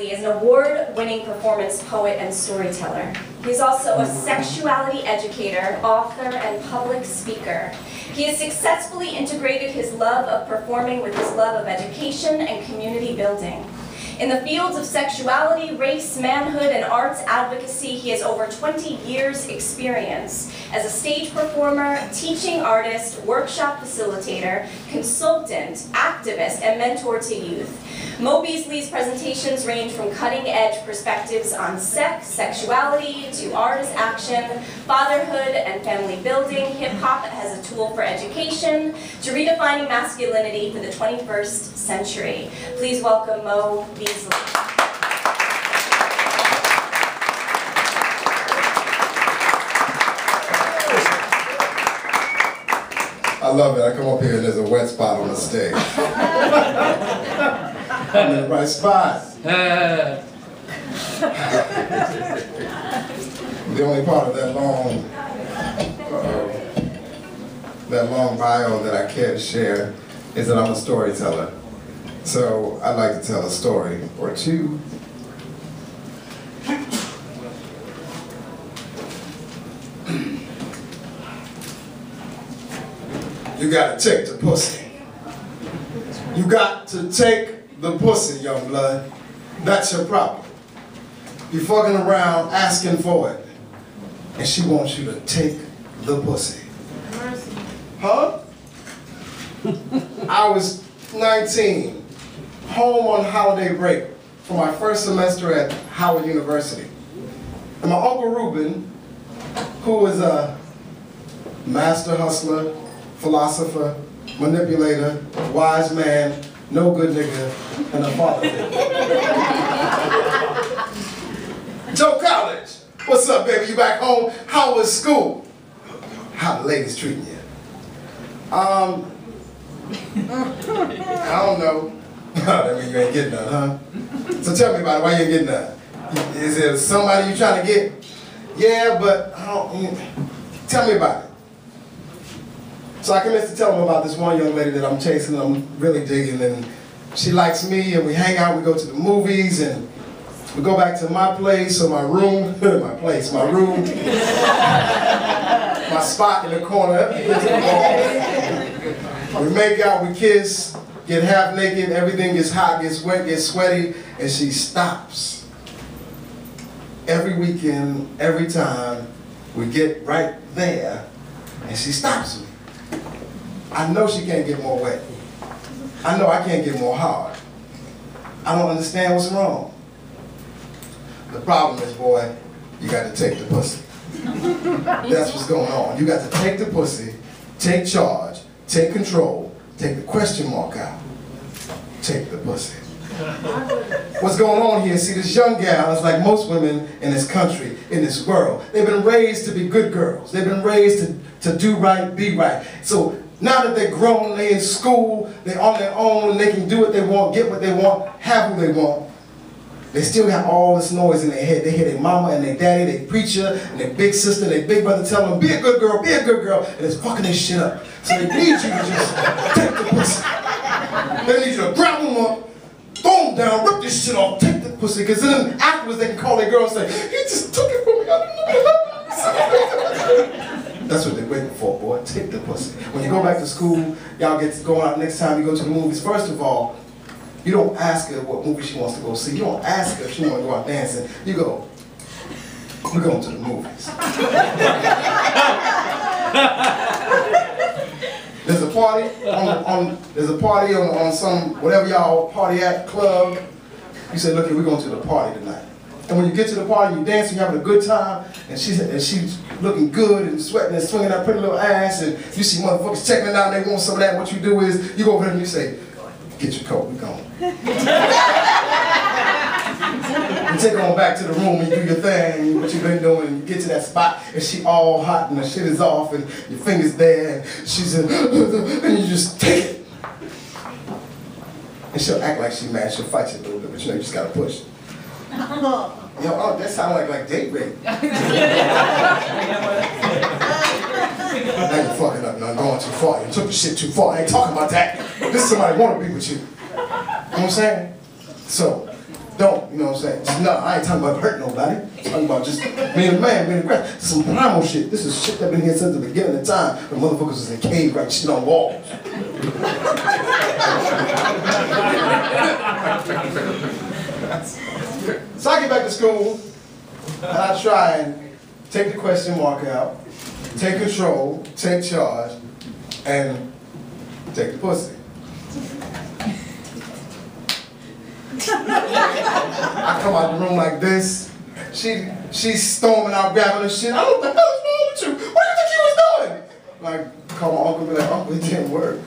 He is an award-winning performance poet and storyteller. He's also a sexuality educator, author, and public speaker. He has successfully integrated his love of performing with his love of education and community building. In the fields of sexuality, race, manhood, and arts advocacy, he has over 20 years experience as a stage performer, teaching artist, workshop facilitator, consultant, activist, and mentor to youth. Mo Beasley's presentations range from cutting-edge perspectives on sex, sexuality, to artist action, fatherhood, and family building, hip-hop as a tool for education, to redefining masculinity for the 21st century. Please welcome Mo Beasley. I love it. I come up here and there's a wet spot on the stage. I'm in the right spot. the only part of that long, uh, that long bio that I care to share is that I'm a storyteller. So I'd like to tell a story or two. You gotta take the pussy. You got to take the pussy, young blood. That's your problem. You're fucking around asking for it. And she wants you to take the pussy. Huh? I was 19, home on holiday break for my first semester at Howard University. And my Uncle Reuben, who was a master hustler, philosopher, manipulator, wise man, no good nigga, and a father. Joe College, what's up, baby? You back home? How was school? How the ladies treating you? Um, I don't know. that mean you ain't getting none, huh? So tell me about it. Why you ain't getting none? Is there somebody you trying to get? Yeah, but I don't. Tell me about it. So I commenced to tell him about this one young lady that I'm chasing, I'm really digging, and she likes me, and we hang out, we go to the movies, and we go back to my place or my room, my place, my room, my spot in the corner. we make out, we kiss, get half naked, everything gets hot, gets wet, gets sweaty, and she stops. Every weekend, every time, we get right there, and she stops me. I know she can't get more wet. I know I can't get more hard. I don't understand what's wrong. The problem is, boy, you got to take the pussy. That's what's going on. You got to take the pussy, take charge, take control, take the question mark out. Take the pussy. What's going on here? See, this young gal is like most women in this country, in this world. They've been raised to be good girls. They've been raised to, to do right, be right. So now that they're grown, they're in school, they're on their own, they can do what they want, get what they want, have who they want. They still got all this noise in their head. They hear their mama and their daddy, their preacher, and their big sister, their big brother telling them, be a good girl, be a good girl, and it's fucking this shit up. So they need you to just take the pussy. They need you to grab them up, throw them down, rip this shit off, take the pussy, because then afterwards they can call their girl and say, he just took it from me, I didn't know that's what they're waiting for, boy. Take the pussy. When you go back to school, y'all get to go out next time you go to the movies. First of all, you don't ask her what movie she wants to go see. You don't ask her if she want to go out dancing. You go, we're going to the movies. there's a party on, on there's a party on, on some whatever y'all party at club. You say, look, we're going to the party tonight. And when you get to the party, you're dancing, you're having a good time, and she's, and she's looking good and sweating and swinging that pretty little ass, and you see motherfuckers checking it out and they want some of that. What you do is, you go over there and you say, get your coat, we gone. you take her on back to the room and you do your thing, what you've been doing, and you get to that spot, and she all hot, and the shit is off, and your finger's there, and she's in, and you just take it. And she'll act like she's mad, she'll fight you a little bit, but you know, you just gotta push. Yo, oh, that sounds like like date rape. now you're fucking up, now going too far. You took the shit too far. I ain't talking about that. This is somebody want to be with you. You know what I'm saying? So, don't, you know what I'm saying? Just, no, I ain't talking about hurting nobody. I'm talking about just being a man, being aggressive. Some primal shit. This is shit that been here since the beginning of time when motherfuckers was in cave writing shit on walls. so I get back to school, and I try and take the question mark out, take control, take charge, and take the pussy. I come out the room like this. She she's storming out, grabbing her shit. I don't know what the hell's wrong with you. What do you think you was doing? Like, call my uncle and be like, Uncle, it didn't work.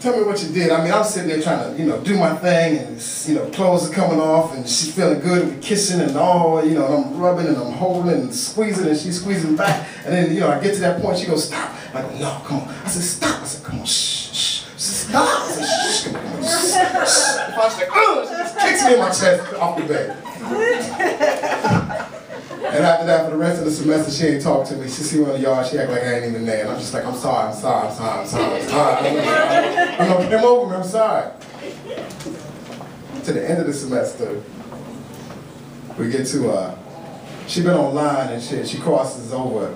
Tell me what you did. I mean, I'm sitting there trying to, you know, do my thing, and you know, clothes are coming off, and she's feeling good, and we're kissing, and all, you know, and I'm rubbing, and I'm holding, and squeezing, and she's squeezing back, and then, you know, I get to that point, she goes, stop. I go, no, come on. I said, stop. I said, come on, shh, shh. She said, stop. I said, shh, come on, come on, shh, shh. Was like, ugh. She just kicks me in my chest off the bed. And after that, for the rest of the semester, she ain't talk to me. She see me in the yard, she act like I ain't even there. And I'm just like, I'm sorry, I'm sorry, I'm sorry, I'm sorry, I'm sorry. I'm gonna come over me, I'm sorry. To the end of the semester, we get to, uh, she been online and shit, she crosses over.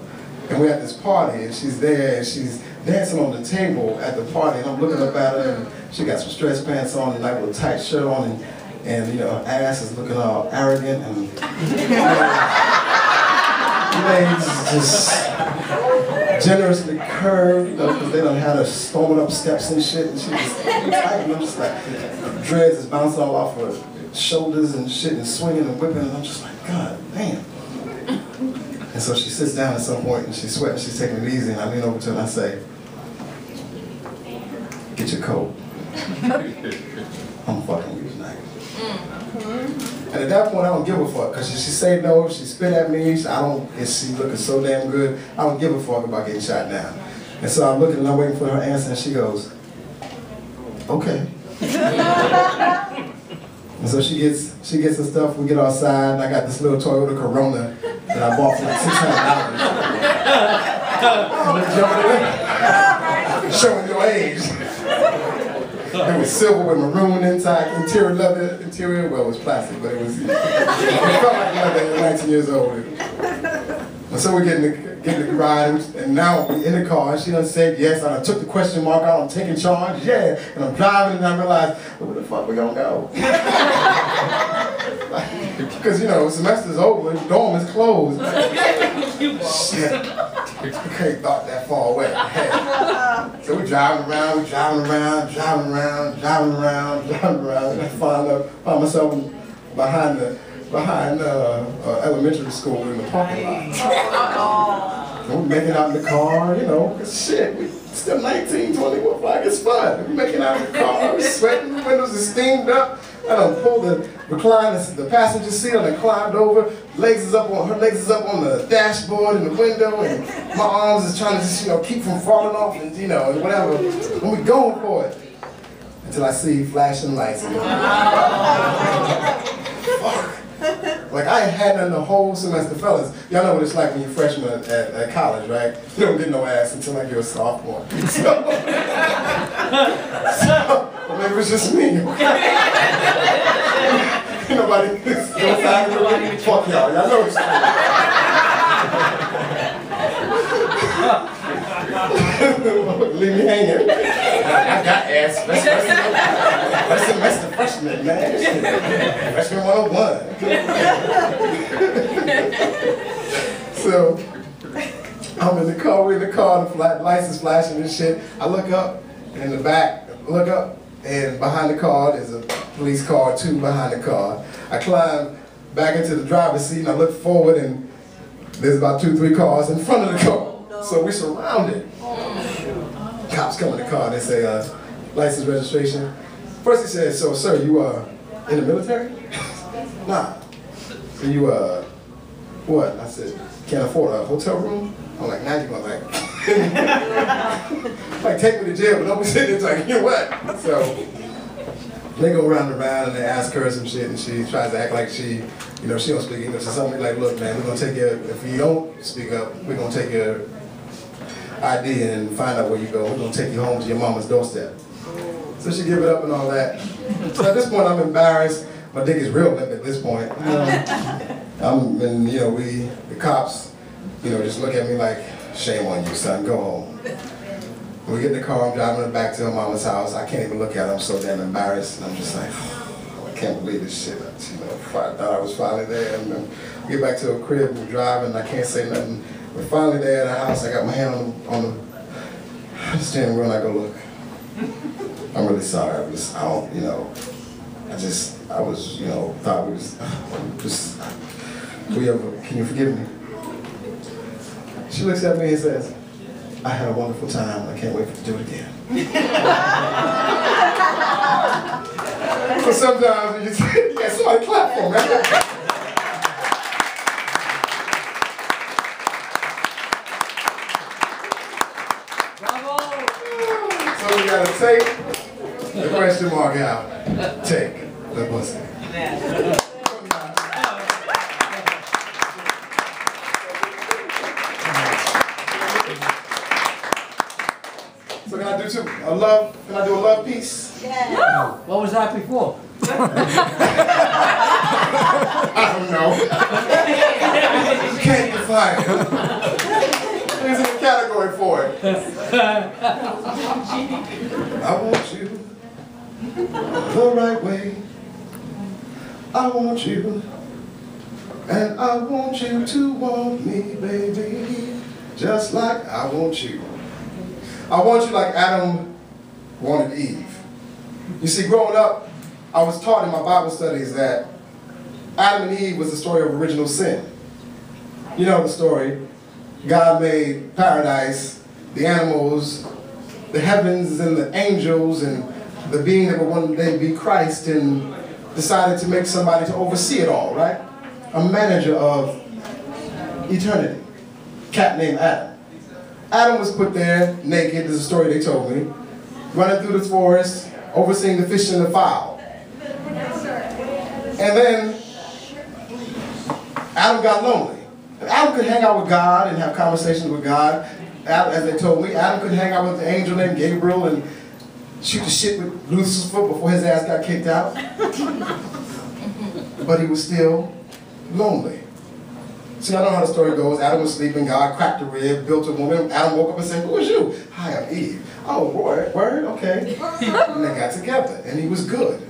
And we're at this party, and she's there, and she's dancing on the table at the party, and I'm looking up at her, and she got some stretch pants on, and like a tight shirt on, and, and you know, her ass is looking all arrogant, and legs just generously curved, because they done had her storming up steps and shit, and she was tight, and I'm just like, dreads is bouncing all off her shoulders and shit, and swinging and whipping, and I'm just like, God damn. And so she sits down at some point, and she's sweating, she's taking it easy, and I lean over to her and I say, get your coat. I'm fucking you tonight. Mm-hmm. And at that point, I don't give a fuck, because she say no, she spit at me, I don't, if she looking so damn good, I don't give a fuck about getting shot down. And so I'm looking and I'm waiting for her answer, and she goes, okay. and so she gets, she gets her stuff, we get outside, and I got this little Toyota Corona that I bought for like $600. Showing your age. It was silver with maroon inside, interior leather, interior, well, it was plastic, but it was, it felt like leather at 19 years old. And so we get in the, get in the ride, and now we're in the car, and she done said yes, and I took the question mark out, I'm taking charge, yeah, and I'm driving, and I realized, where the fuck we gonna go? Because, you know, semester's over, dorm is closed. Shit. Okay, thought that far away. So we driving around, we driving around, driving around, driving around, driving around, and I find, uh, find myself behind the behind uh, uh, elementary school in the parking lot. We're making out in the car, you know, shit, we still 19, 20, what like it's fun. We're making out in the car, we're sweating, the windows are steamed up. I done pulled the recliner, the passenger seat, and I climbed over, legs is up on, her legs is up on the dashboard in the window, and my arms is trying to just, you know, keep from falling off and, you know, and whatever. And we going for it. Until I see flashing lights. Fuck. Like I ain't had nothing the whole semester, fellas. Y'all know what it's like when you're freshman at, at college, right? You don't get no ass until like you're a sophomore. So, so maybe it was just me. Nobody. Nobody. Fuck y'all. Y'all know it's Leave me hanging. I got ass. That's, that's, that's semester freshman, man. Freshman 101. so, I'm in the car, we're in the car, the flat, lights is flashing and shit. I look up, and in the back, look up, and behind the car, there's a police car, two behind the car. I climb back into the driver's seat, and I look forward, and there's about two, three cars in front of the car. So we're surrounded. Cops come in the car, they say, uh, license registration. First he said, so sir, you uh, in the military? nah. So you, uh, what? I said, can't afford a hotel room? I'm like, now you're gonna like, like take me to jail, but don't be sitting there like, you know what? So they go round and round and they ask her some shit and she tries to act like she, you know, she don't speak English or something like, look man, we're gonna take your, if you don't speak up, we're gonna take your ID and find out where you go. We're gonna take you home to your mama's doorstep. So she give it up and all that. So at this point I'm embarrassed. my dick is real limp at this point. You know, I'm, and you know, we, the cops, you know, just look at me like, shame on you, son, go home. We get in the car, I'm driving back to her mama's house. I can't even look at her. I'm so damn embarrassed. And I'm just like, I can't believe this shit. You know, I thought I was finally there. And then we get back to her crib, we're driving, I can't say nothing. We're finally there at the house. I got my hand on the, on the steering wheel and I go, look, I'm really sorry. I was, I don't, you know, I just, I was, you know, thought we was, just, we ever, can you forgive me? She looks at me and says, I had a wonderful time. I can't wait to do it again. so sometimes you just, yeah, somebody clap for me. So we gotta take the question mark out. Take the pussy can I do two? A love? Can I do a love piece? What was that before? I don't know. you can't define it. There's a category for it. I want you the right way. I want you. And I want you to want me, baby. Just like I want you. I want you like Adam wanted Eve. You see, growing up, I was taught in my Bible studies that Adam and Eve was the story of original sin. You know the story. God made paradise, the animals, the heavens, and the angels, and the being that would one day be Christ, and decided to make somebody to oversee it all, right? A manager of eternity. Cat named Adam. Adam was put there naked, is a story they told me, running through the forest, overseeing the fish and the fowl. And then Adam got lonely. Adam could hang out with God and have conversations with God. Adam, as they told me, Adam could hang out with the angel named Gabriel and shoot the shit with Lucifer before his ass got kicked out. but he was still lonely. See, I know how the story goes. Adam was sleeping, God cracked a rib, built a woman. Adam woke up and said, Who is you? Hi, I'm Eve. Oh, word, word, okay. and they got together, and he was good.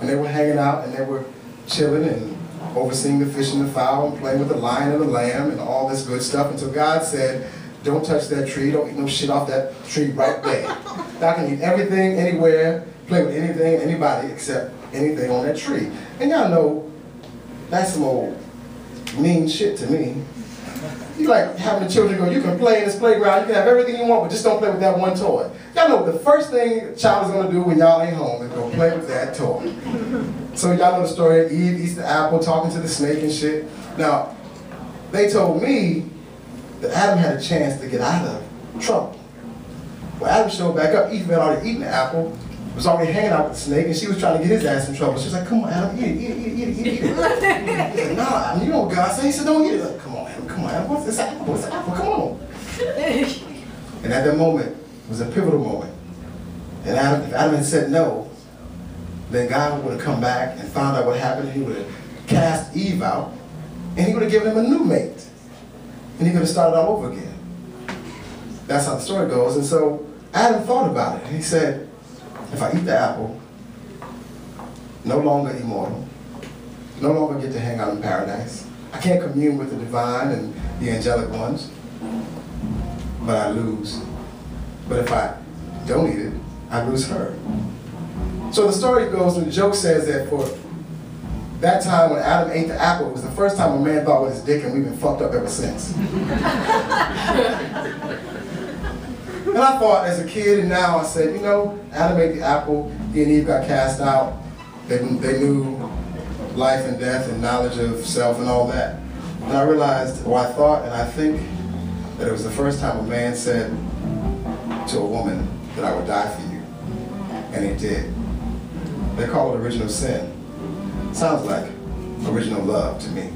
And they were hanging out, and they were chilling and overseeing the fish and the fowl, and playing with the lion and the lamb, and all this good stuff, until God said, Don't touch that tree, don't eat no shit off that tree right there. Thou can eat everything, anywhere, play with anything, anybody, except anything on that tree. And y'all know, that's some old mean shit to me. You like having the children go, you can play in this playground, you can have everything you want, but just don't play with that one toy. Y'all know the first thing a child is gonna do when y'all ain't home is go play with that toy. So y'all know the story, Eve eats the apple, talking to the snake and shit. Now, they told me that Adam had a chance to get out of trouble. When Adam showed back up, Eve had already eaten the apple, was already hanging out with the snake, and she was trying to get his ass in trouble. She was like, come on, Adam, eat it, eat it, eat it, eat it, eat it. He's like, no, Adam, you know what God said. He said, don't eat it. Like, come on, Adam, come on, Adam, what's this apple? What's the apple? Come on. and at that moment, it was a pivotal moment. And Adam, if Adam had said no, then God would have come back and found out what happened, and he would have cast Eve out, and he would have given him a new mate. And he could have started all over again. That's how the story goes. And so Adam thought about it. He said, if I eat the apple, no longer immortal, no longer get to hang out in paradise. I can't commune with the divine and the angelic ones, but I lose. But if I don't eat it, I lose her. So the story goes, and the joke says that for that time when Adam ate the apple, it was the first time a man thought with his dick, and we've been fucked up ever since. And I thought as a kid, and now I said, you know, Adam ate the apple, he and Eve got cast out. They, they knew life and death and knowledge of self and all that. And I realized, or I thought, and I think that it was the first time a man said to a woman that I would die for you. And he did. They call it original sin. Sounds like original love to me.